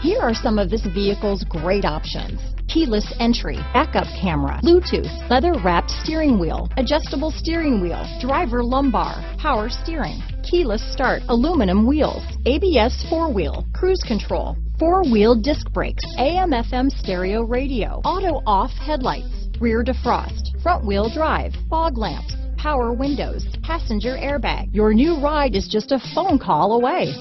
Here are some of this vehicle's great options. Keyless entry, backup camera, Bluetooth, leather wrapped steering wheel, adjustable steering wheel, driver lumbar, power steering, keyless start, aluminum wheels, ABS four wheel, cruise control, four wheel disc brakes, AM FM stereo radio, auto off headlights, rear defrost, front wheel drive, fog lamps, power windows, passenger airbag. Your new ride is just a phone call away.